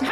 Hey!